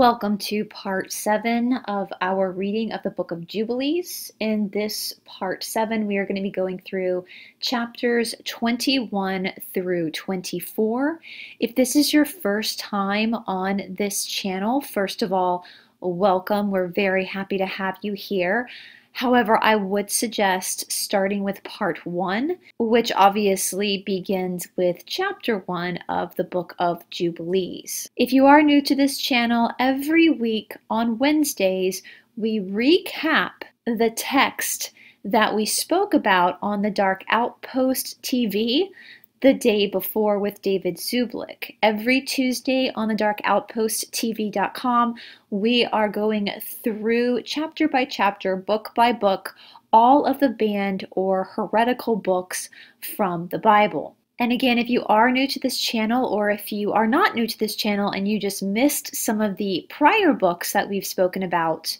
Welcome to part seven of our reading of the book of Jubilees. In this part seven, we are going to be going through chapters 21 through 24. If this is your first time on this channel, first of all, welcome. We're very happy to have you here. However, I would suggest starting with part one, which obviously begins with chapter one of the book of Jubilees. If you are new to this channel, every week on Wednesdays, we recap the text that we spoke about on the Dark Outpost TV the day before with David Zublick. Every Tuesday on the darkoutposttv.com, we are going through chapter by chapter, book by book, all of the banned or heretical books from the Bible. And again, if you are new to this channel or if you are not new to this channel and you just missed some of the prior books that we've spoken about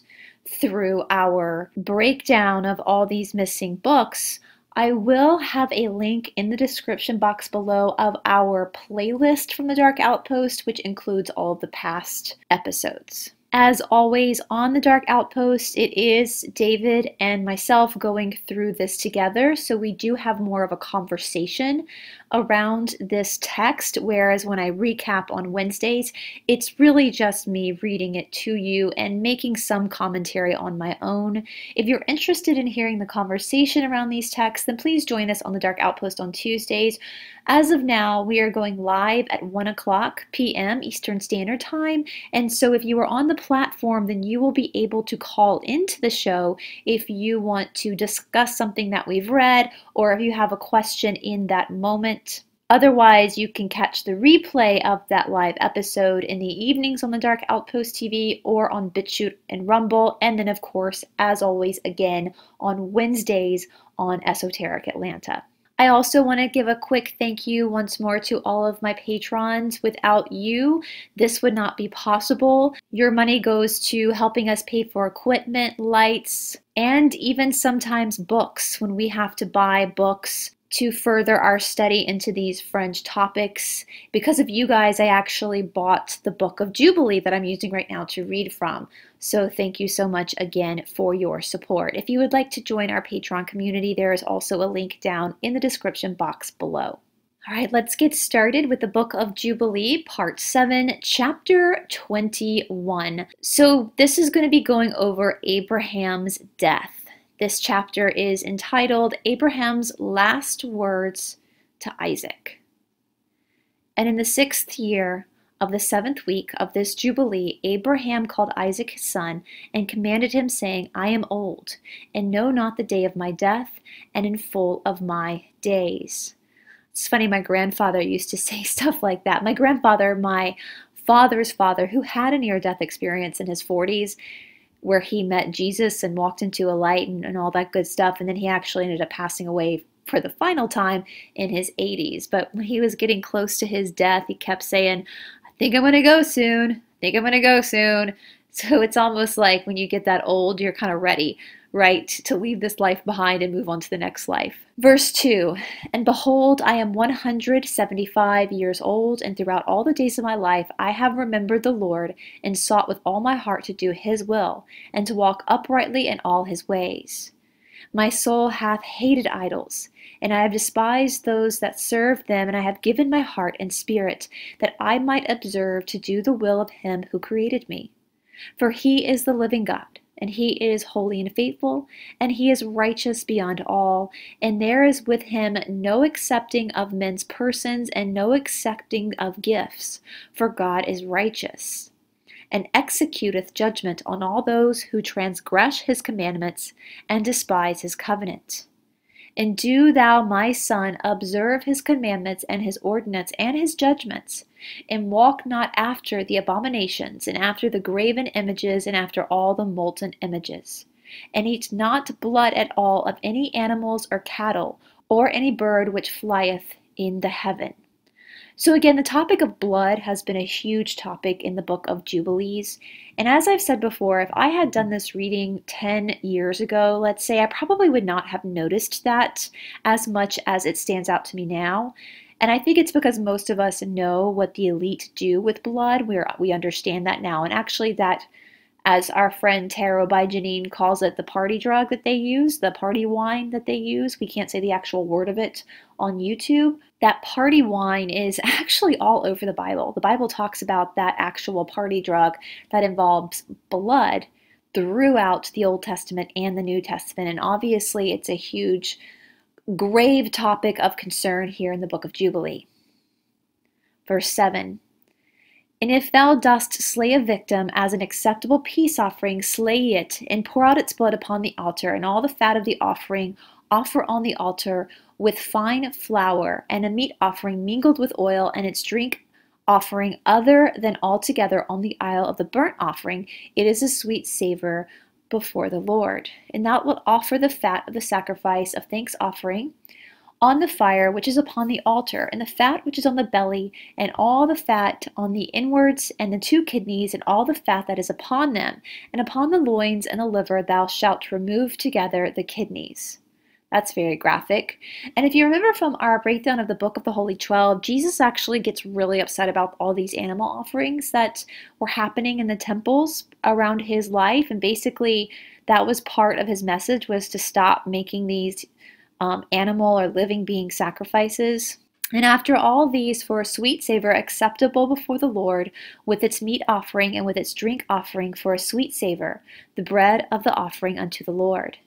through our breakdown of all these missing books, I will have a link in the description box below of our playlist from the Dark Outpost, which includes all of the past episodes. As always, on the Dark Outpost, it is David and myself going through this together, so we do have more of a conversation around this text, whereas when I recap on Wednesdays, it's really just me reading it to you and making some commentary on my own. If you're interested in hearing the conversation around these texts, then please join us on the Dark Outpost on Tuesdays. As of now, we are going live at 1 o'clock p.m. Eastern Standard Time, and so if you are on the platform, then you will be able to call into the show if you want to discuss something that we've read or if you have a question in that moment. Otherwise, you can catch the replay of that live episode in the evenings on the Dark Outpost TV or on BitChute and Rumble, and then, of course, as always, again on Wednesdays on Esoteric Atlanta. I also want to give a quick thank you once more to all of my patrons. Without you, this would not be possible. Your money goes to helping us pay for equipment, lights, and even sometimes books when we have to buy books to further our study into these French topics. Because of you guys, I actually bought the book of Jubilee that I'm using right now to read from. So thank you so much again for your support. If you would like to join our Patreon community, there is also a link down in the description box below. All right, let's get started with the book of Jubilee, part 7, chapter 21. So, this is going to be going over Abraham's death. This chapter is entitled Abraham's Last Words to Isaac. And in the sixth year of the seventh week of this Jubilee, Abraham called Isaac his son and commanded him, saying, I am old, and know not the day of my death, and in full of my days. It's funny, my grandfather used to say stuff like that. My grandfather, my father's father, who had a near death experience in his 40s, where he met Jesus and walked into a light and, and all that good stuff. And then he actually ended up passing away for the final time in his 80s. But when he was getting close to his death, he kept saying, I think I'm going to go soon. I think I'm going to go soon. So it's almost like when you get that old, you're kind of ready right, to leave this life behind and move on to the next life. Verse 2 And behold, I am 175 years old, and throughout all the days of my life I have remembered the Lord, and sought with all my heart to do his will, and to walk uprightly in all his ways. My soul hath hated idols, and I have despised those that serve them, and I have given my heart and spirit, that I might observe to do the will of him who created me. For he is the living God and he is holy and faithful, and he is righteous beyond all, and there is with him no accepting of men's persons, and no accepting of gifts, for God is righteous, and executeth judgment on all those who transgress his commandments, and despise his covenant. And do thou, my son, observe his commandments and his ordinance and his judgments, and walk not after the abominations, and after the graven images, and after all the molten images. And eat not blood at all of any animals or cattle, or any bird which flieth in the heaven. So, again, the topic of blood has been a huge topic in the book of Jubilees. And as I've said before, if I had done this reading 10 years ago, let's say, I probably would not have noticed that as much as it stands out to me now. And I think it's because most of us know what the elite do with blood. We're, we understand that now. And actually, that, as our friend Tarot by Janine calls it, the party drug that they use, the party wine that they use, we can't say the actual word of it on YouTube. That party wine is actually all over the Bible. The Bible talks about that actual party drug that involves blood throughout the Old Testament and the New Testament. And obviously, it's a huge grave topic of concern here in the book of Jubilee. Verse 7 And if thou dost slay a victim as an acceptable peace offering, slay it, and pour out its blood upon the altar, and all the fat of the offering offer on the altar with fine flour, and a meat offering mingled with oil, and its drink offering other than altogether on the isle of the burnt offering, it is a sweet savor before the Lord. And thou wilt offer the fat of the sacrifice of thanks offering on the fire which is upon the altar, and the fat which is on the belly, and all the fat on the inwards, and the two kidneys, and all the fat that is upon them, and upon the loins and the liver thou shalt remove together the kidneys. That's very graphic. And if you remember from our breakdown of the Book of the Holy Twelve, Jesus actually gets really upset about all these animal offerings that were happening in the temples around his life. And basically, that was part of his message was to stop making these um, animal or living being sacrifices. And after all these, for a sweet savor acceptable before the Lord, with its meat offering and with its drink offering for a sweet savor, the bread of the offering unto the Lord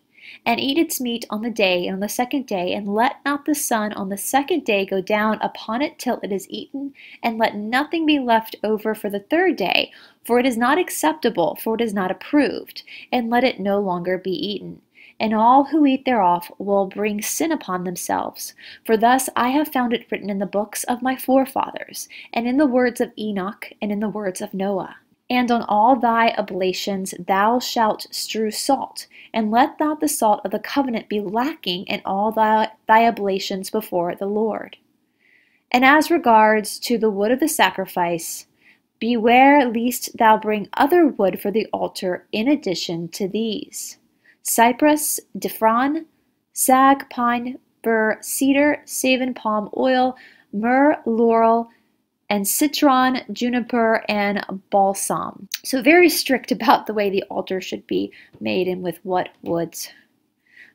and eat its meat on the day and on the second day, and let not the sun on the second day go down upon it till it is eaten, and let nothing be left over for the third day, for it is not acceptable, for it is not approved, and let it no longer be eaten. And all who eat thereof will bring sin upon themselves. For thus I have found it written in the books of my forefathers, and in the words of Enoch, and in the words of Noah. And on all thy oblations thou shalt strew salt, and let not the salt of the covenant be lacking in all thy, thy oblations before the Lord. And as regards to the wood of the sacrifice, beware lest thou bring other wood for the altar in addition to these cypress, diffron, sag, pine, fir, cedar, savin, palm, oil, myrrh, laurel, and citron, juniper, and balsam. So very strict about the way the altar should be made and with what woods.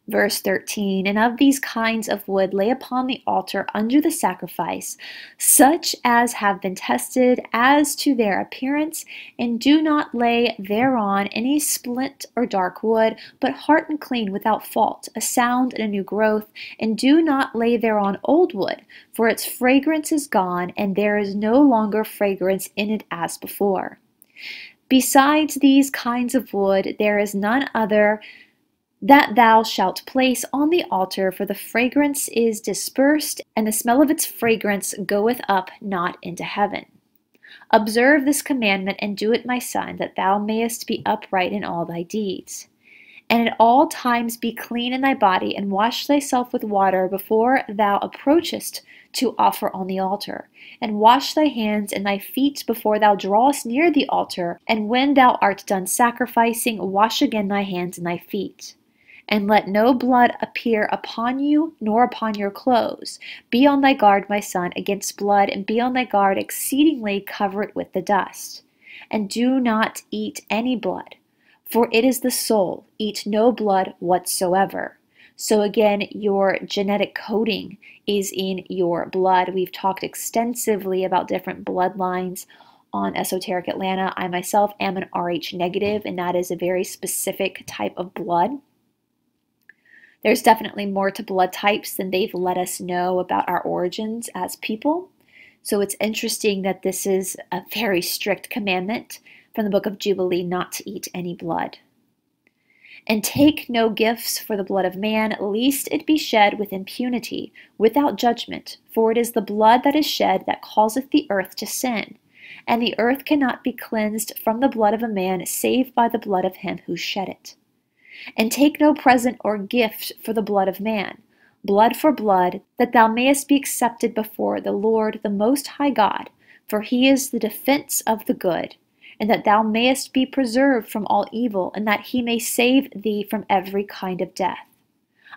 Verse 13 And of these kinds of wood lay upon the altar under the sacrifice, such as have been tested as to their appearance, and do not lay thereon any splint or dark wood, but hard and clean without fault, a sound and a new growth, and do not lay thereon old wood, for its fragrance is gone, and there is no longer fragrance in it as before. Besides these kinds of wood, there is none other that thou shalt place on the altar, for the fragrance is dispersed, and the smell of its fragrance goeth up not into heaven. Observe this commandment and do it, my son, that thou mayest be upright in all thy deeds. And at all times be clean in thy body, and wash thyself with water before thou approachest to offer on the altar. And wash thy hands and thy feet before thou drawest near the altar. And when thou art done sacrificing, wash again thy hands and thy feet and let no blood appear upon you nor upon your clothes. Be on thy guard, my son, against blood, and be on thy guard exceedingly, cover it with the dust. And do not eat any blood, for it is the soul. Eat no blood whatsoever. So, again, your genetic coding is in your blood. We've talked extensively about different bloodlines on Esoteric Atlanta. I myself am an Rh negative, and that is a very specific type of blood. There's definitely more to blood types than they've let us know about our origins as people. So it's interesting that this is a very strict commandment from the book of Jubilee not to eat any blood. And take no gifts for the blood of man, lest it be shed with impunity, without judgment. For it is the blood that is shed that causeth the earth to sin. And the earth cannot be cleansed from the blood of a man, save by the blood of him who shed it. And take no present or gift for the blood of man, blood for blood, that thou mayest be accepted before the Lord, the Most High God, for he is the defense of the good, and that thou mayest be preserved from all evil, and that he may save thee from every kind of death.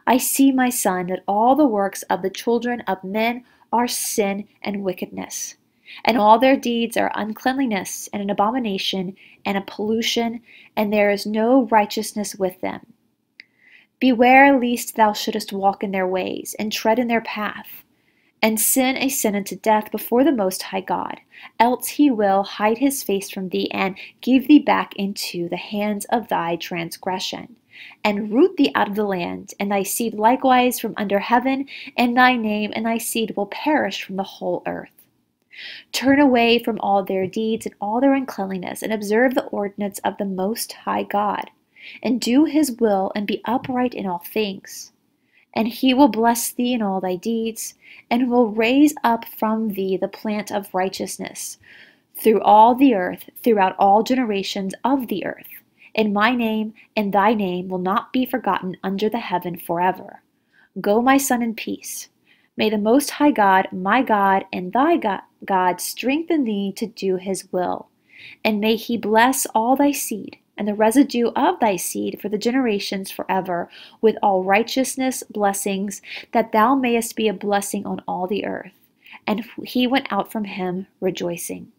I see, my son, that all the works of the children of men are sin and wickedness. And all their deeds are uncleanliness and an abomination and a pollution, and there is no righteousness with them. Beware lest thou shouldest walk in their ways, and tread in their path, and sin a sin unto death before the Most High God, else he will hide his face from thee, and give thee back into the hands of thy transgression, and root thee out of the land, and thy seed likewise from under heaven, and thy name and thy seed will perish from the whole earth. Turn away from all their deeds and all their uncleanliness, and observe the ordinance of the Most High God, and do his will, and be upright in all things. And he will bless thee in all thy deeds, and will raise up from thee the plant of righteousness through all the earth, throughout all generations of the earth. And my name and thy name will not be forgotten under the heaven forever. Go, my son, in peace. May the Most High God, my God, and thy God, strengthen thee to do his will. And may he bless all thy seed, and the residue of thy seed for the generations forever, with all righteousness blessings, that thou mayest be a blessing on all the earth. And he went out from him rejoicing.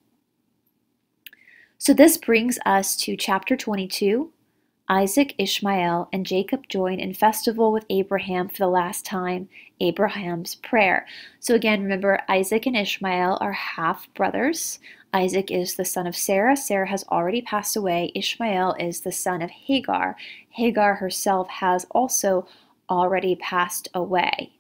So this brings us to chapter 22, Isaac, Ishmael, and Jacob join in festival with Abraham for the last time, Abraham's prayer. So again, remember Isaac and Ishmael are half brothers. Isaac is the son of Sarah. Sarah has already passed away. Ishmael is the son of Hagar. Hagar herself has also already passed away.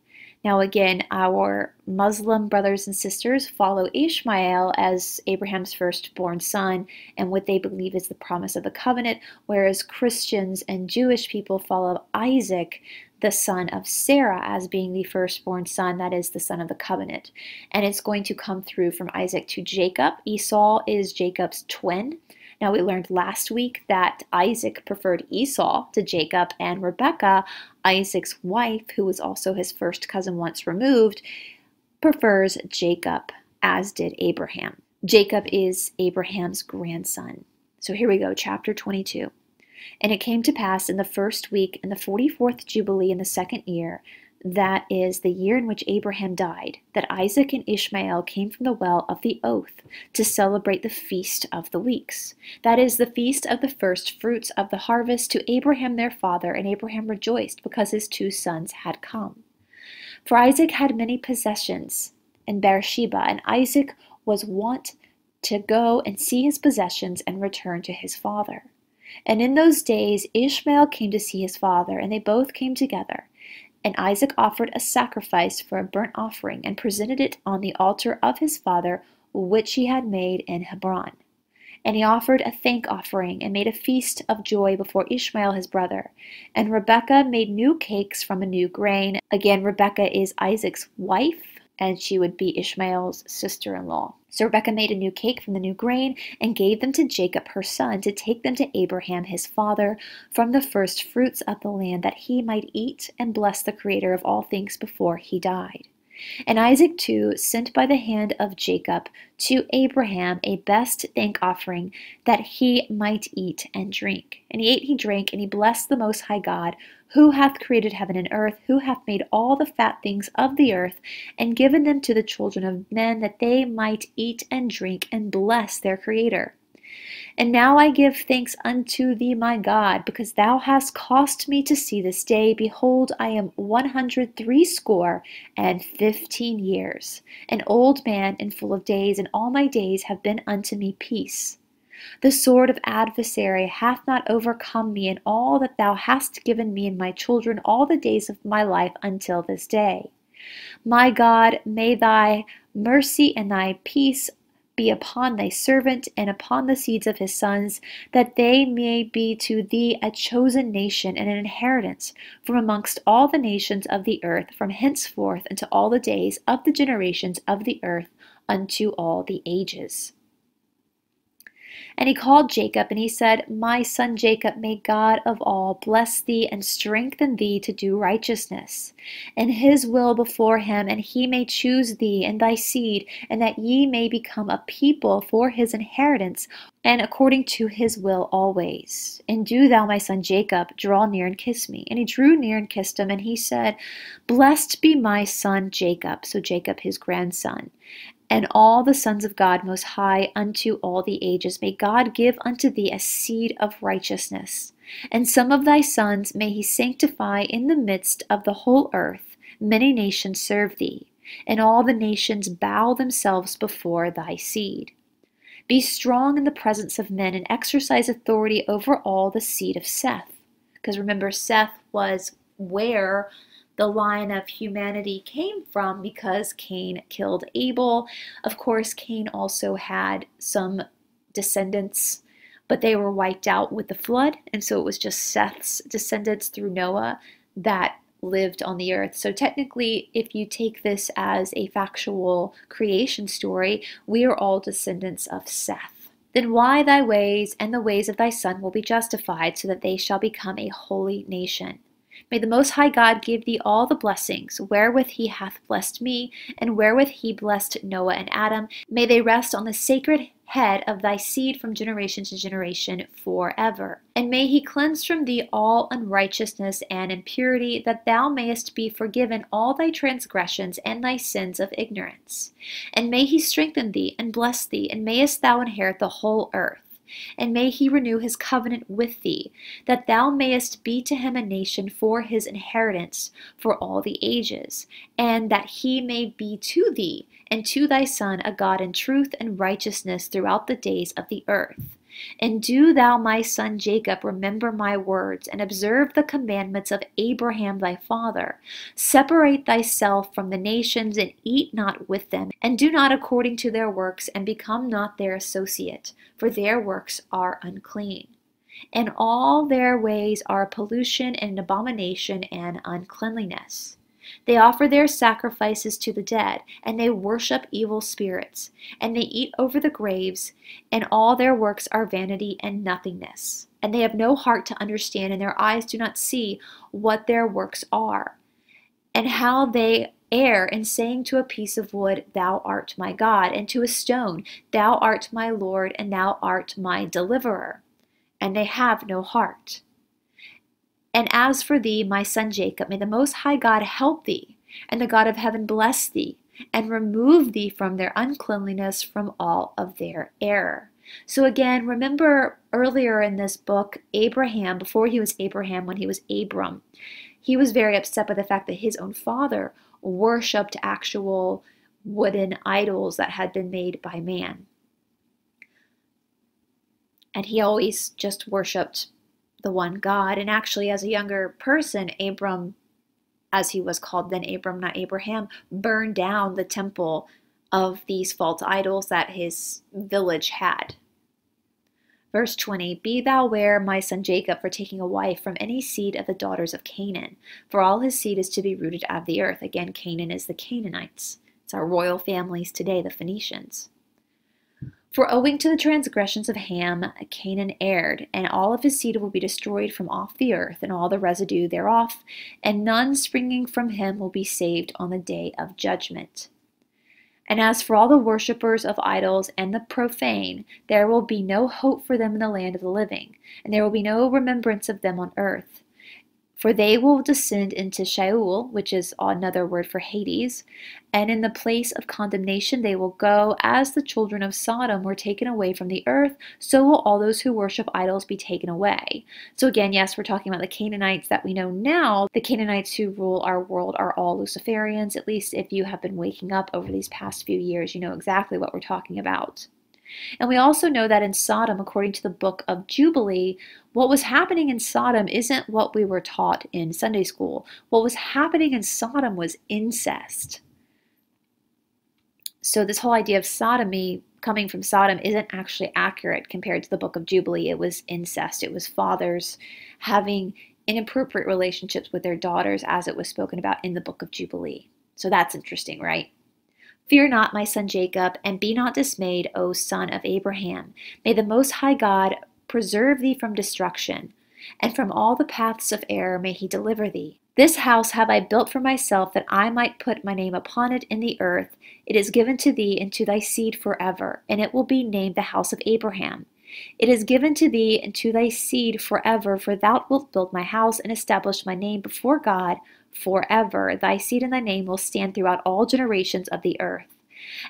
Now, again, our Muslim brothers and sisters follow Ishmael as Abraham's firstborn son and what they believe is the promise of the covenant, whereas Christians and Jewish people follow Isaac, the son of Sarah, as being the firstborn son, that is the son of the covenant. And it's going to come through from Isaac to Jacob. Esau is Jacob's twin. Now, we learned last week that Isaac preferred Esau to Jacob, and Rebekah, Isaac's wife, who was also his first cousin once removed, prefers Jacob, as did Abraham. Jacob is Abraham's grandson. So here we go, chapter 22. And it came to pass in the first week, in the forty fourth Jubilee in the second year, that is the year in which Abraham died, that Isaac and Ishmael came from the well of the oath to celebrate the feast of the weeks. That is the feast of the first fruits of the harvest to Abraham their father, and Abraham rejoiced because his two sons had come. For Isaac had many possessions in Beersheba, and Isaac was wont to go and see his possessions and return to his father. And in those days Ishmael came to see his father, and they both came together. And Isaac offered a sacrifice for a burnt offering and presented it on the altar of his father, which he had made in Hebron. And he offered a thank offering and made a feast of joy before Ishmael his brother. And Rebekah made new cakes from a new grain. Again, Rebekah is Isaac's wife, and she would be Ishmael's sister in law. So Rebekah made a new cake from the new grain and gave them to Jacob her son to take them to Abraham his father from the first fruits of the land that he might eat and bless the Creator of all things before he died. And Isaac too sent by the hand of Jacob to Abraham a best thank offering that he might eat and drink. And he ate, he drank, and he blessed the Most High God, who hath created heaven and earth, who hath made all the fat things of the earth, and given them to the children of men, that they might eat and drink and bless their Creator. And now I give thanks unto thee, my God, because thou hast caused me to see this day. Behold, I am one hundred threescore and fifteen years, an old man and full of days, and all my days have been unto me peace. The sword of adversary hath not overcome me in all that thou hast given me and my children all the days of my life until this day. My God, may thy mercy and thy peace be upon thy servant and upon the seeds of his sons, that they may be to thee a chosen nation and an inheritance from amongst all the nations of the earth, from henceforth unto all the days of the generations of the earth, unto all the ages. And he called Jacob, and he said, My son Jacob, may God of all bless thee and strengthen thee to do righteousness, and his will before him, and he may choose thee and thy seed, and that ye may become a people for his inheritance, and according to his will always. And do thou, my son Jacob, draw near and kiss me. And he drew near and kissed him, and he said, Blessed be my son Jacob, so Jacob his grandson, and all the sons of God most high unto all the ages. May God give unto thee a seed of righteousness. And some of thy sons may he sanctify in the midst of the whole earth. Many nations serve thee, and all the nations bow themselves before thy seed. Be strong in the presence of men and exercise authority over all the seed of Seth. Because remember, Seth was where the line of humanity came from because Cain killed Abel. Of course, Cain also had some descendants, but they were wiped out with the flood. And so it was just Seth's descendants through Noah that lived on the earth. So technically, if you take this as a factual creation story, we are all descendants of Seth. Then why thy ways and the ways of thy son will be justified, so that they shall become a holy nation. May the Most High God give thee all the blessings wherewith he hath blessed me, and wherewith he blessed Noah and Adam. May they rest on the sacred head of thy seed from generation to generation forever. And may he cleanse from thee all unrighteousness and impurity, that thou mayest be forgiven all thy transgressions and thy sins of ignorance. And may he strengthen thee and bless thee, and mayest thou inherit the whole earth and may he renew his covenant with thee, that thou mayest be to him a nation for his inheritance for all the ages, and that he may be to thee and to thy son a God in truth and righteousness throughout the days of the earth. And do thou, my son Jacob, remember my words, and observe the commandments of Abraham thy father. Separate thyself from the nations, and eat not with them, and do not according to their works, and become not their associate, for their works are unclean. And all their ways are pollution and abomination and uncleanliness. They offer their sacrifices to the dead, and they worship evil spirits, and they eat over the graves, and all their works are vanity and nothingness. And they have no heart to understand, and their eyes do not see what their works are, and how they err in saying to a piece of wood, Thou art my God, and to a stone, Thou art my Lord, and Thou art my deliverer. And they have no heart. And as for thee, my son Jacob, may the Most High God help thee, and the God of heaven bless thee, and remove thee from their uncleanliness, from all of their error. So again, remember earlier in this book, Abraham, before he was Abraham, when he was Abram, he was very upset by the fact that his own father worshipped actual wooden idols that had been made by man. And he always just worshipped the one God. And actually, as a younger person, Abram, as he was called then, Abram, not Abraham, burned down the temple of these false idols that his village had. Verse 20 Be thou ware, my son Jacob, for taking a wife from any seed of the daughters of Canaan, for all his seed is to be rooted out of the earth. Again, Canaan is the Canaanites. It's our royal families today, the Phoenicians. For owing to the transgressions of Ham, Canaan erred, and all of his seed will be destroyed from off the earth, and all the residue thereof, and none springing from him will be saved on the day of judgment. And as for all the worshippers of idols and the profane, there will be no hope for them in the land of the living, and there will be no remembrance of them on earth. For they will descend into Sheol, which is another word for Hades, and in the place of condemnation they will go, as the children of Sodom were taken away from the earth, so will all those who worship idols be taken away. So again, yes, we're talking about the Canaanites that we know now. The Canaanites who rule our world are all Luciferians, at least if you have been waking up over these past few years, you know exactly what we're talking about. And we also know that in Sodom, according to the book of Jubilee, what was happening in Sodom isn't what we were taught in Sunday school. What was happening in Sodom was incest. So, this whole idea of sodomy coming from Sodom isn't actually accurate compared to the book of Jubilee. It was incest, it was fathers having inappropriate relationships with their daughters, as it was spoken about in the book of Jubilee. So, that's interesting, right? Fear not, my son Jacob, and be not dismayed, O son of Abraham. May the Most High God preserve thee from destruction, and from all the paths of error may he deliver thee. This house have I built for myself, that I might put my name upon it in the earth. It is given to thee and to thy seed forever, and it will be named the house of Abraham. It is given to thee and to thy seed forever, for thou wilt build my house and establish my name before God forever. Thy seed and thy name will stand throughout all generations of the earth.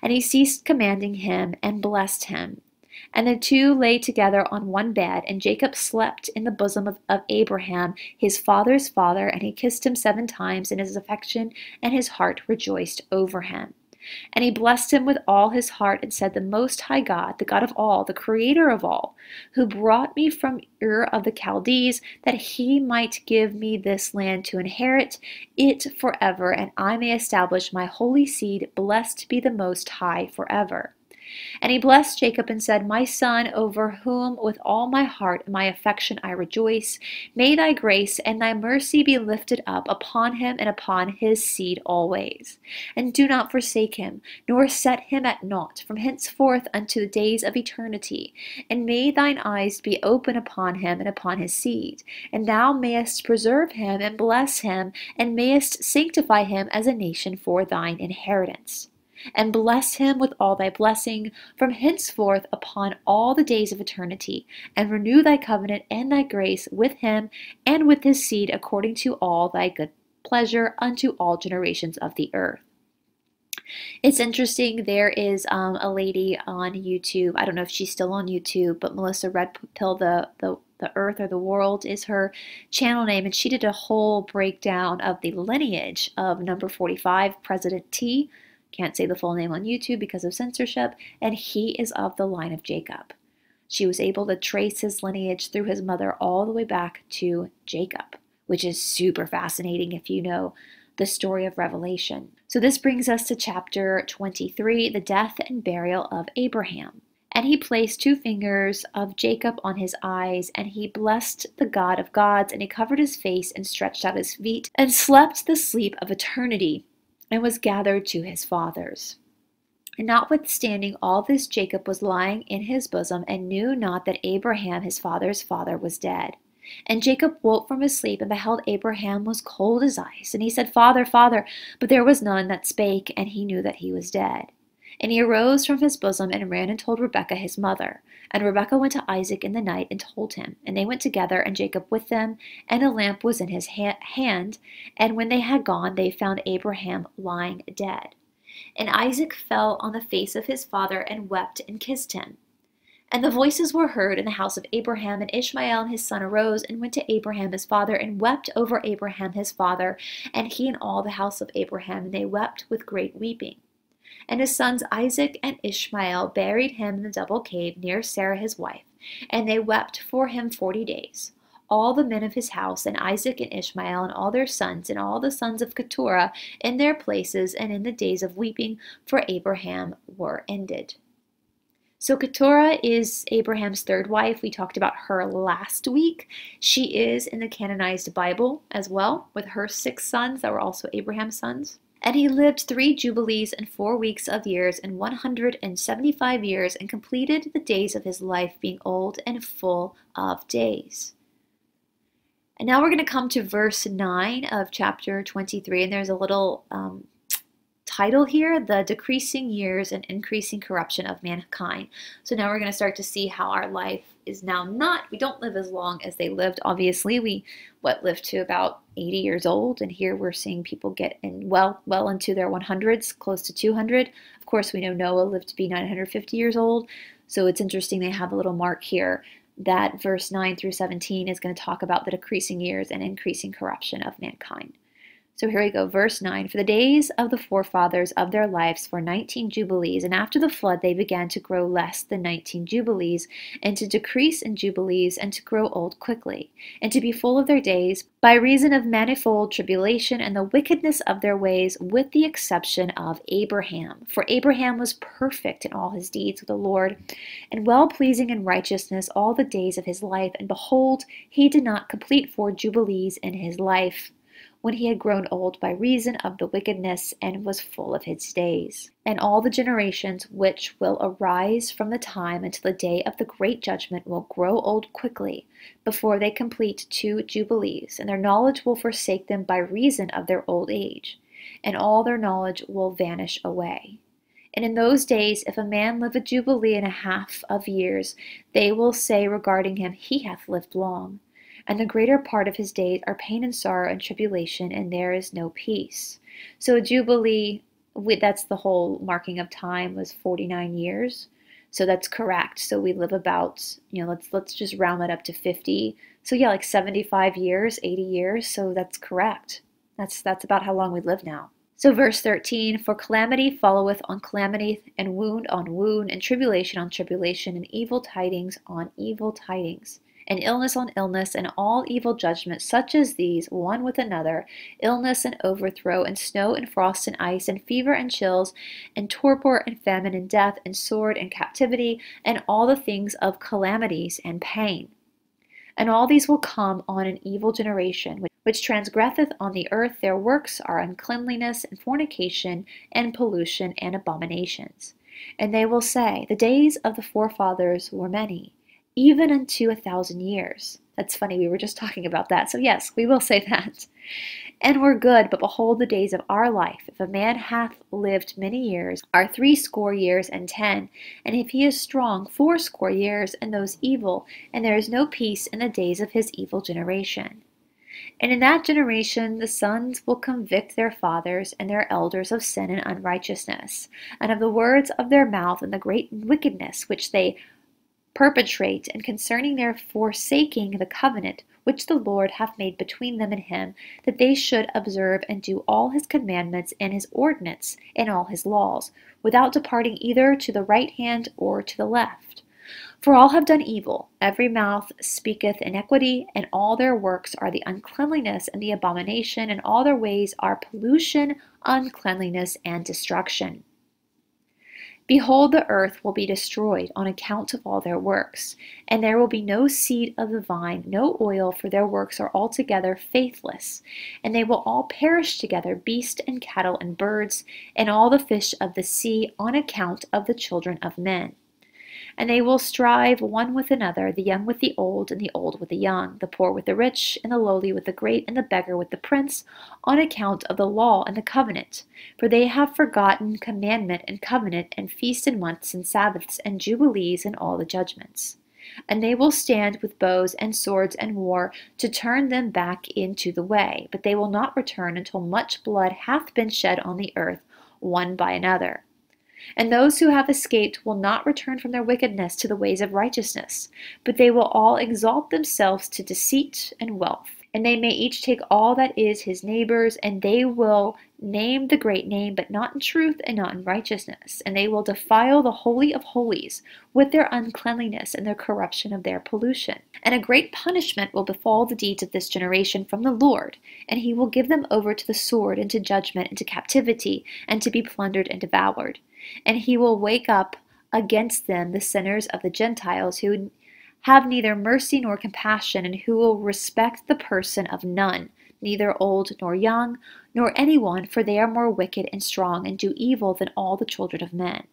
And he ceased commanding him and blessed him. And the two lay together on one bed, and Jacob slept in the bosom of, of, Abraham, his father's father, and he kissed him seven times in his affection, and his heart rejoiced over him. And he blessed him with all his heart and said, The Most High God, the God of all, the Creator of all, who brought me from Ur of the Chaldees, that he might give me this land to inherit it forever, and I may establish my holy seed, blessed be the Most High forever. And he blessed Jacob and said, My son, over whom with all my heart and my affection I rejoice, may thy grace and thy mercy be lifted up upon him and upon his seed always. And do not forsake him, nor set him at naught from henceforth unto the days of eternity. And may thine eyes be open upon him and upon his seed. And thou mayest preserve him and bless him, and mayest sanctify him as a nation for thine inheritance and bless him with all thy blessing from henceforth upon all the days of eternity, and renew thy covenant and thy grace with him and with his seed according to all thy good pleasure unto all generations of the earth. It's interesting. There is um, a lady on YouTube. I don't know if she's still on YouTube, but Melissa Red Pill, the the the Earth or the World is her channel name, and she did a whole breakdown of the lineage of number 45, President T, can't say the full name on YouTube because of censorship, and he is of the line of Jacob. She was able to trace his lineage through his mother all the way back to Jacob, which is super fascinating if you know the story of Revelation. So this brings us to chapter 23 the death and burial of Abraham. And he placed two fingers of Jacob on his eyes, and he blessed the God of gods, and he covered his face and stretched out his feet, and slept the sleep of eternity and was gathered to his fathers. And notwithstanding all this, Jacob was lying in his bosom, and knew not that Abraham his father's father was dead. And Jacob woke from his sleep, and beheld Abraham was cold as ice. And he said, Father, Father. But there was none that spake, and he knew that he was dead. And he arose from his bosom, and ran and told Rebekah his mother. And Rebekah went to Isaac in the night, and told him. And they went together, and Jacob with them, and a lamp was in his ha- hand. And when they had gone, they found Abraham lying dead. And Isaac fell on the face of his father, and wept, and kissed him. And the voices were heard in the house of Abraham, and Ishmael and his son arose and went to Abraham his father, and wept over Abraham his father, and he and all the house of Abraham, and they wept with great weeping. And his sons Isaac and Ishmael buried him in the double cave near Sarah his wife, and they wept for him forty days. All the men of his house, and Isaac and Ishmael, and all their sons, and all the sons of Keturah, in their places, and in the days of weeping for Abraham were ended. So Keturah is Abraham's third wife. We talked about her last week. She is in the canonized Bible as well, with her six sons that were also Abraham's sons. And he lived three jubilees and four weeks of years and one hundred and seventy five years, and completed the days of his life, being old and full of days. And now we're going to come to verse 9 of chapter 23, and there's a little um, title here The Decreasing Years and Increasing Corruption of Mankind. So now we're going to start to see how our life is now not, we don't live as long as they lived. Obviously, we what lived to about 80 years old, and here we're seeing people get in well, well into their 100s, close to 200. Of course, we know Noah lived to be 950 years old, so it's interesting they have a little mark here that verse 9 through 17 is going to talk about the decreasing years and increasing corruption of mankind. So here we go, verse 9. For the days of the forefathers of their lives were 19 jubilees, and after the flood they began to grow less than 19 jubilees, and to decrease in jubilees, and to grow old quickly, and to be full of their days, by reason of manifold tribulation and the wickedness of their ways, with the exception of Abraham. For Abraham was perfect in all his deeds with the Lord, and well pleasing in righteousness all the days of his life, and behold, he did not complete four jubilees in his life when he had grown old by reason of the wickedness and was full of his days. And all the generations which will arise from the time until the day of the great judgment will grow old quickly before they complete two jubilees, and their knowledge will forsake them by reason of their old age, and all their knowledge will vanish away. And in those days, if a man live a jubilee and a half of years, they will say regarding him, He hath lived long. And the greater part of his days are pain and sorrow and tribulation, and there is no peace. So a jubilee, that's the whole marking of time, was 49 years. So that's correct. So we live about, you know, let's let's just round that up to 50. So yeah, like 75 years, 80 years. So that's correct. That's that's about how long we live now. So, verse 13 For calamity followeth on calamity, and wound on wound, and tribulation on tribulation, and evil tidings on evil tidings, and illness on illness, and all evil judgments, such as these, one with another, illness and overthrow, and snow and frost and ice, and fever and chills, and torpor and famine and death, and sword and captivity, and all the things of calamities and pain. And all these will come on an evil generation, which transgresseth on the earth. Their works are uncleanliness, and fornication, and pollution, and abominations. And they will say, The days of the forefathers were many, even unto a thousand years. That's funny, we were just talking about that. So, yes, we will say that. And were good, but behold, the days of our life, if a man hath lived many years, are threescore years and ten, and if he is strong, fourscore years, and those evil, and there is no peace in the days of his evil generation. And in that generation the sons will convict their fathers and their elders of sin and unrighteousness, and of the words of their mouth and the great wickedness which they perpetrate, and concerning their forsaking the covenant which the Lord hath made between them and him, that they should observe and do all his commandments and his ordinance and all his laws, without departing either to the right hand or to the left. For all have done evil, every mouth speaketh iniquity, and all their works are the uncleanliness and the abomination, and all their ways are pollution, uncleanliness, and destruction. Behold, the earth will be destroyed on account of all their works, and there will be no seed of the vine, no oil, for their works are altogether faithless. And they will all perish together, beast and cattle and birds, and all the fish of the sea, on account of the children of men. And they will strive one with another, the young with the old, and the old with the young, the poor with the rich, and the lowly with the great, and the beggar with the prince, on account of the law and the covenant. For they have forgotten commandment and covenant, and feasts and months and Sabbaths, and jubilees, and all the judgments. And they will stand with bows and swords and war to turn them back into the way, but they will not return until much blood hath been shed on the earth, one by another. And those who have escaped will not return from their wickedness to the ways of righteousness, but they will all exalt themselves to deceit and wealth. And they may each take all that is his neighbor's, and they will name the great name, but not in truth and not in righteousness. And they will defile the Holy of Holies with their uncleanliness and the corruption of their pollution. And a great punishment will befall the deeds of this generation from the Lord, and he will give them over to the sword, and to judgment, and to captivity, and to be plundered and devoured and he will wake up against them the sinners of the Gentiles who have neither mercy nor compassion, and who will respect the person of none, neither old nor young, nor anyone, for they are more wicked and strong, and do evil than all the children of men.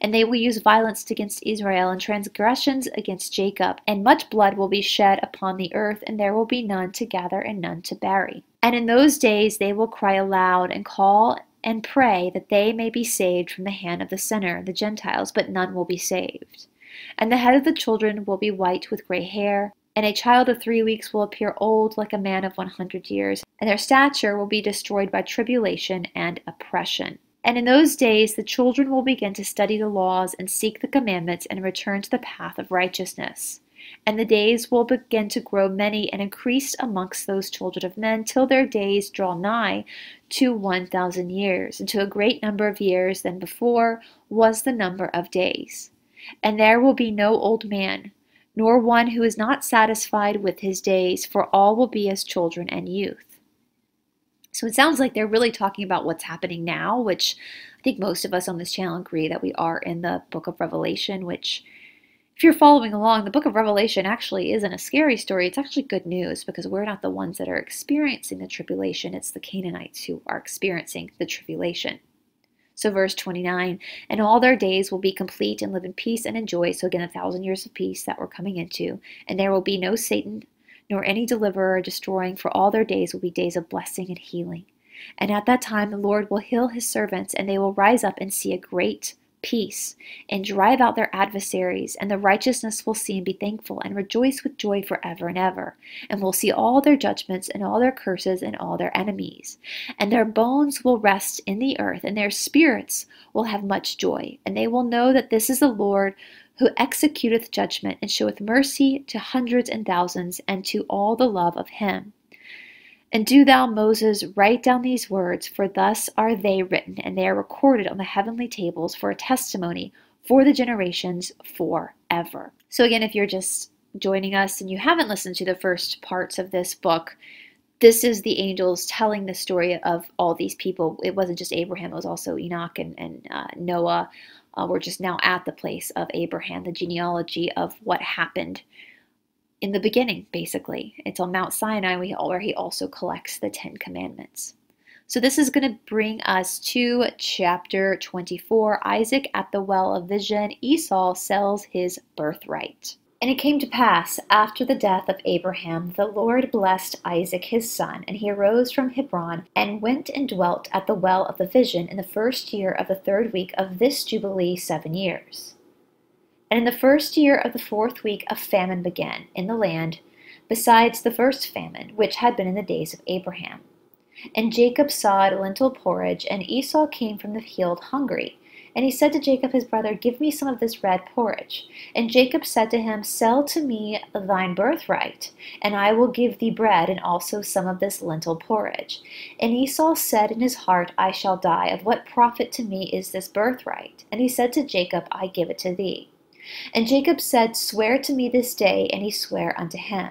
And they will use violence against Israel, and transgressions against Jacob, and much blood will be shed upon the earth, and there will be none to gather and none to bury. And in those days they will cry aloud and call and pray that they may be saved from the hand of the sinner, the Gentiles, but none will be saved. And the head of the children will be white with gray hair, and a child of three weeks will appear old like a man of one hundred years, and their stature will be destroyed by tribulation and oppression. And in those days the children will begin to study the laws and seek the commandments and return to the path of righteousness. And the days will begin to grow many and increase amongst those children of men till their days draw nigh to one thousand years, and to a great number of years than before was the number of days. And there will be no old man, nor one who is not satisfied with his days, for all will be as children and youth. So it sounds like they're really talking about what's happening now, which I think most of us on this channel agree that we are in the book of Revelation, which if you're following along, the book of Revelation actually isn't a scary story. It's actually good news because we're not the ones that are experiencing the tribulation. It's the Canaanites who are experiencing the tribulation. So, verse 29 And all their days will be complete and live in peace and enjoy. So, again, a thousand years of peace that we're coming into. And there will be no Satan, nor any deliverer destroying, for all their days will be days of blessing and healing. And at that time, the Lord will heal his servants, and they will rise up and see a great peace, and drive out their adversaries, and the righteousness will see and be thankful, and rejoice with joy forever and ever, and will see all their judgments, and all their curses, and all their enemies. And their bones will rest in the earth, and their spirits will have much joy, and they will know that this is the Lord who executeth judgment, and showeth mercy to hundreds and thousands, and to all the love of him. And do thou, Moses, write down these words, for thus are they written, and they are recorded on the heavenly tables for a testimony for the generations forever. So, again, if you're just joining us and you haven't listened to the first parts of this book, this is the angels telling the story of all these people. It wasn't just Abraham, it was also Enoch and, and uh, Noah. Uh, we're just now at the place of Abraham, the genealogy of what happened in the beginning, basically. It's on Mount Sinai where he also collects the Ten Commandments. So this is going to bring us to chapter 24 Isaac at the well of vision. Esau sells his birthright. And it came to pass, after the death of Abraham, the Lord blessed Isaac his son, and he arose from Hebron, and went and dwelt at the well of the vision in the first year of the third week of this Jubilee seven years. And in the first year of the fourth week a famine began in the land, besides the first famine, which had been in the days of Abraham. And Jacob sawed lentil porridge, and Esau came from the field hungry. And he said to Jacob his brother, Give me some of this red porridge. And Jacob said to him, Sell to me thine birthright, and I will give thee bread, and also some of this lentil porridge. And Esau said in his heart, I shall die. Of what profit to me is this birthright? And he said to Jacob, I give it to thee. And Jacob said, Swear to me this day, and he sware unto him.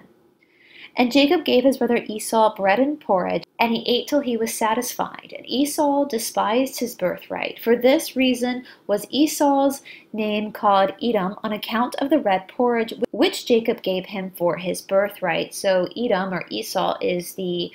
And Jacob gave his brother Esau bread and porridge, and he ate till he was satisfied. And Esau despised his birthright. For this reason was Esau's name called Edom, on account of the red porridge which Jacob gave him for his birthright. So Edom or Esau is the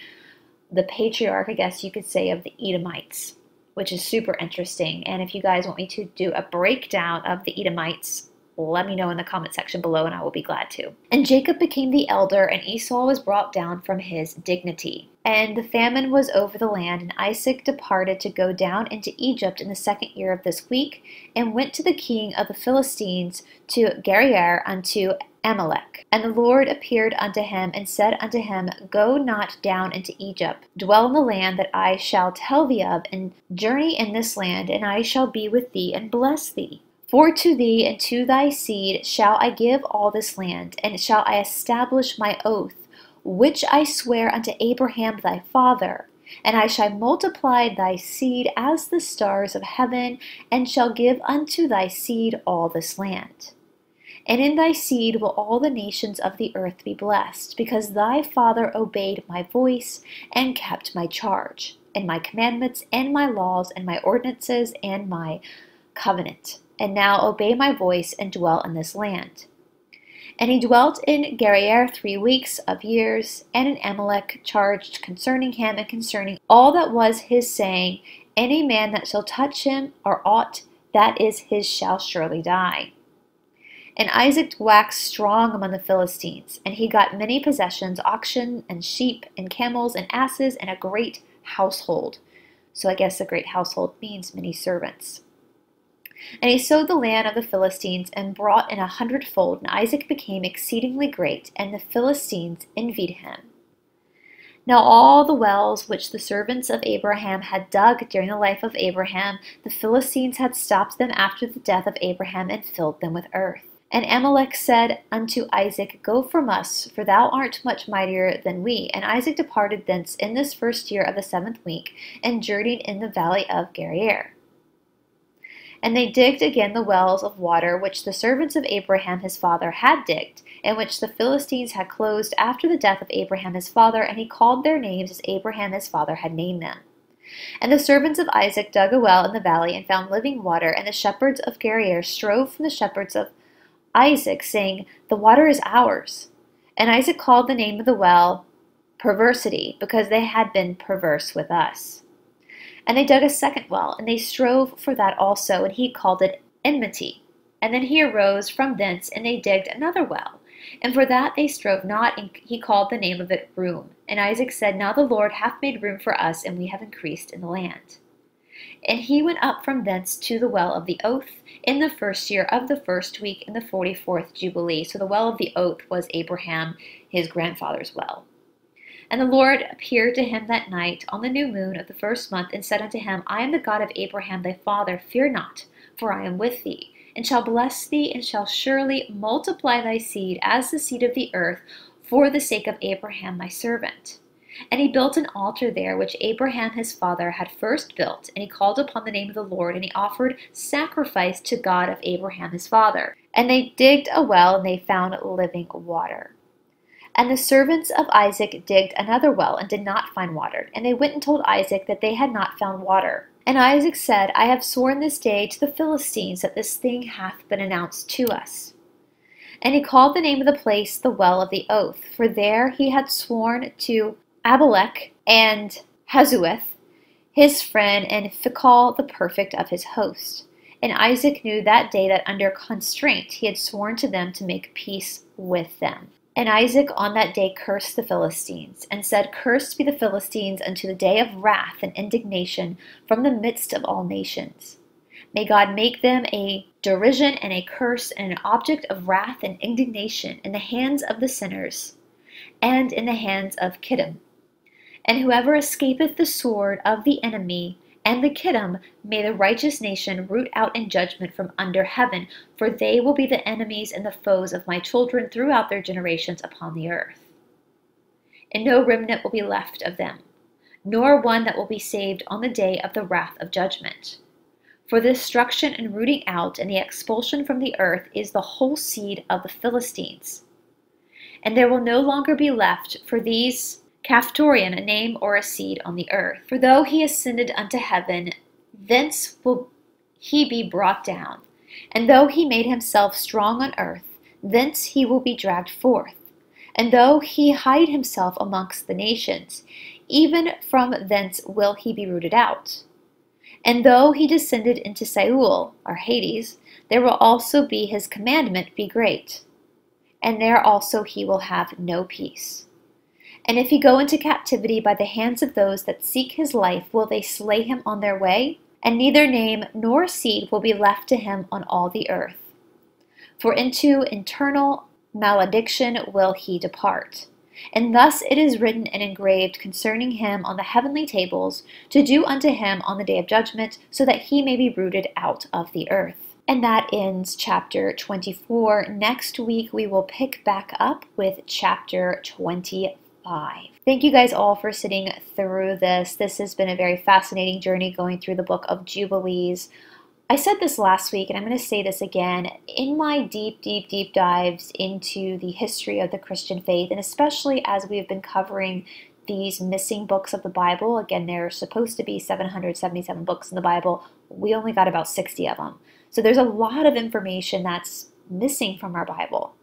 the patriarch, I guess you could say, of the Edomites, which is super interesting. And if you guys want me to do a breakdown of the Edomites, let me know in the comment section below and I will be glad to. And Jacob became the elder, and Esau was brought down from his dignity. And the famine was over the land, and Isaac departed to go down into Egypt in the second year of this week, and went to the king of the Philistines to Gerar unto Amalek. And the Lord appeared unto him and said unto him, Go not down into Egypt, dwell in the land that I shall tell thee of, and journey in this land, and I shall be with thee and bless thee. For to thee and to thy seed shall I give all this land, and shall I establish my oath, which I swear unto Abraham thy father. And I shall multiply thy seed as the stars of heaven, and shall give unto thy seed all this land. And in thy seed will all the nations of the earth be blessed, because thy father obeyed my voice and kept my charge, and my commandments, and my laws, and my ordinances, and my covenant and now obey my voice and dwell in this land. And he dwelt in Gerar three weeks of years, and in Amalek charged concerning him and concerning all that was his, saying, Any man that shall touch him or aught that is his shall surely die. And Isaac waxed strong among the Philistines, and he got many possessions, oxen and sheep and camels and asses, and a great household. So I guess a great household means many servants. And he sowed the land of the Philistines and brought in a hundredfold, and Isaac became exceedingly great, and the Philistines envied him. Now all the wells which the servants of Abraham had dug during the life of Abraham, the Philistines had stopped them after the death of Abraham and filled them with earth. And Amalek said unto Isaac, Go from us, for thou art much mightier than we. And Isaac departed thence in this first year of the seventh week, and journeyed in the valley of Gerar. And they digged again the wells of water which the servants of Abraham his father had digged, and which the Philistines had closed after the death of Abraham his father, and he called their names as Abraham his father had named them. And the servants of Isaac dug a well in the valley and found living water, and the shepherds of Gerar strove from the shepherds of Isaac, saying, The water is ours. And Isaac called the name of the well Perversity, because they had been perverse with us. And they dug a second well, and they strove for that also, and he called it enmity. And then he arose from thence, and they digged another well. And for that they strove not, and he called the name of it room. And Isaac said, Now the Lord hath made room for us, and we have increased in the land. And he went up from thence to the well of the oath in the first year of the first week in the forty fourth Jubilee. So the well of the oath was Abraham, his grandfather's well. And the Lord appeared to him that night on the new moon of the first month, and said unto him, I am the God of Abraham thy father, fear not, for I am with thee, and shall bless thee, and shall surely multiply thy seed as the seed of the earth, for the sake of Abraham my servant. And he built an altar there, which Abraham his father had first built, and he called upon the name of the Lord, and he offered sacrifice to God of Abraham his father. And they digged a well, and they found living water. And the servants of Isaac digged another well and did not find water. And they went and told Isaac that they had not found water. And Isaac said, I have sworn this day to the Philistines that this thing hath been announced to us. And he called the name of the place the well of the oath, for there he had sworn to Abimelech and Hazueth, his friend, and Phicol the perfect of his host. And Isaac knew that day that under constraint he had sworn to them to make peace with them. And Isaac on that day cursed the Philistines, and said, Cursed be the Philistines unto the day of wrath and indignation from the midst of all nations. May God make them a derision and a curse and an object of wrath and indignation in the hands of the sinners and in the hands of Kittim. And whoever escapeth the sword of the enemy and the Kittim may the righteous nation root out in judgment from under heaven, for they will be the enemies and the foes of my children throughout their generations upon the earth. And no remnant will be left of them, nor one that will be saved on the day of the wrath of judgment. For the destruction and rooting out and the expulsion from the earth is the whole seed of the Philistines. And there will no longer be left for these Caphtorian, a name or a seed on the earth. For though he ascended unto heaven, thence will he be brought down. And though he made himself strong on earth, thence he will be dragged forth. And though he hide himself amongst the nations, even from thence will he be rooted out. And though he descended into Sheol, or Hades, there will also be his commandment be great. And there also he will have no peace. And if he go into captivity by the hands of those that seek his life, will they slay him on their way? And neither name nor seed will be left to him on all the earth. For into eternal malediction will he depart. And thus it is written and engraved concerning him on the heavenly tables, to do unto him on the day of judgment, so that he may be rooted out of the earth. And that ends chapter 24. Next week we will pick back up with chapter 25 five. Thank you guys all for sitting through this. This has been a very fascinating journey going through the book of Jubilees. I said this last week, and I'm going to say this again. In my deep, deep, deep dives into the history of the Christian faith, and especially as we have been covering these missing books of the Bible, again, there are supposed to be 777 books in the Bible. We only got about 60 of them. So there's a lot of information that's missing from our Bible.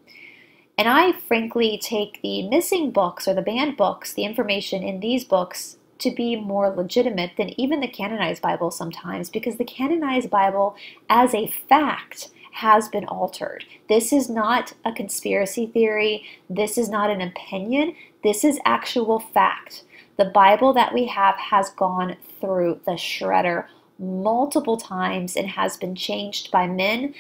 And I frankly take the missing books or the banned books, the information in these books, to be more legitimate than even the canonized Bible sometimes because the canonized Bible, as a fact, has been altered. This is not a conspiracy theory. This is not an opinion. This is actual fact. The Bible that we have has gone through the shredder multiple times and has been changed by men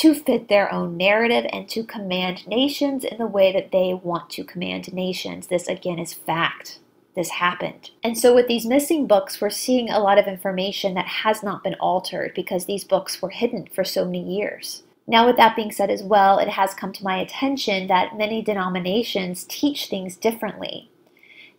to fit their own narrative and to command nations in the way that they want to command nations. This again is fact. This happened. And so, with these missing books, we're seeing a lot of information that has not been altered because these books were hidden for so many years. Now, with that being said, as well, it has come to my attention that many denominations teach things differently.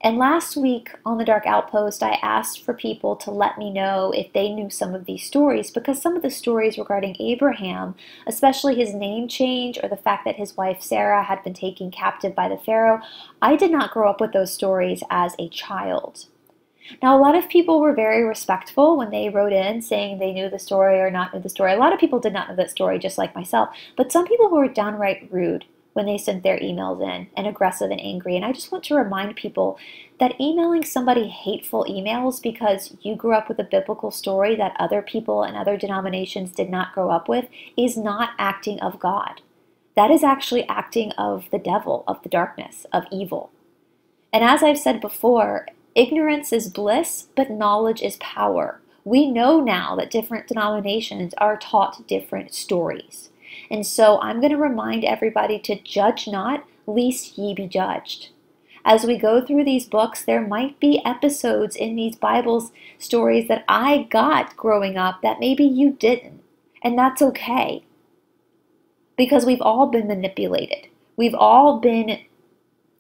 And last week on the Dark Outpost, I asked for people to let me know if they knew some of these stories because some of the stories regarding Abraham, especially his name change or the fact that his wife Sarah had been taken captive by the Pharaoh, I did not grow up with those stories as a child. Now, a lot of people were very respectful when they wrote in saying they knew the story or not knew the story. A lot of people did not know that story, just like myself, but some people were downright rude when they sent their emails in and aggressive and angry. And I just want to remind people that emailing somebody hateful emails because you grew up with a biblical story that other people and other denominations did not grow up with is not acting of God. That is actually acting of the devil, of the darkness, of evil. And as I've said before, ignorance is bliss, but knowledge is power. We know now that different denominations are taught different stories. And so I'm going to remind everybody to judge not, lest ye be judged. As we go through these books, there might be episodes in these Bibles stories that I got growing up that maybe you didn't. And that's okay. Because we've all been manipulated. We've all been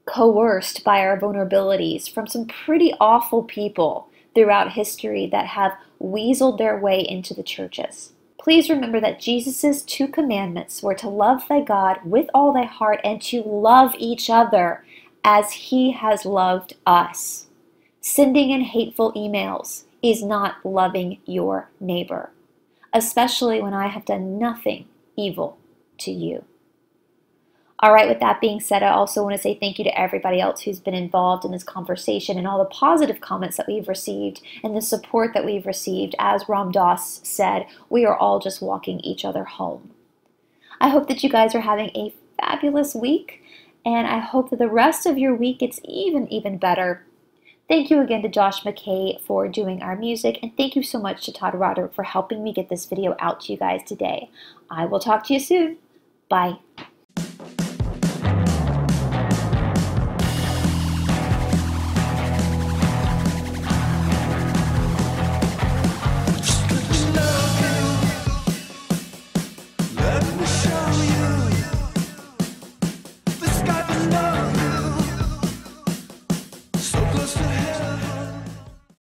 coerced by our vulnerabilities from some pretty awful people throughout history that have weaseled their way into the churches. Please remember that Jesus' two commandments were to love thy God with all thy heart and to love each other as he has loved us. Sending in hateful emails is not loving your neighbor, especially when I have done nothing evil to you. All right, with that being said, I also want to say thank you to everybody else who's been involved in this conversation and all the positive comments that we've received and the support that we've received. As Ram Dass said, we are all just walking each other home. I hope that you guys are having a fabulous week, and I hope that the rest of your week gets even, even better. Thank you again to Josh McKay for doing our music, and thank you so much to Todd Roderick for helping me get this video out to you guys today. I will talk to you soon. Bye.